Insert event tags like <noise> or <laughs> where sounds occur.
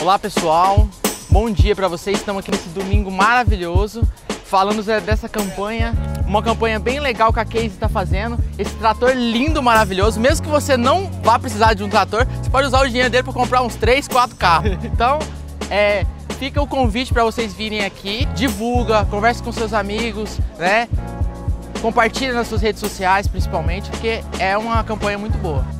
Olá pessoal, bom dia para vocês. Estamos aqui nesse domingo maravilhoso, falando dessa campanha, uma campanha bem legal que a Case está fazendo. Esse trator lindo, maravilhoso. Mesmo que você não vá precisar de um trator, você pode usar o dinheiro dele para comprar uns 3, 4 carros. <laughs> Então, é, fica o convite para vocês virem aqui, divulga, converse com seus amigos, né? Compartilhe nas suas redes sociais, principalmente, porque é uma campanha muito boa.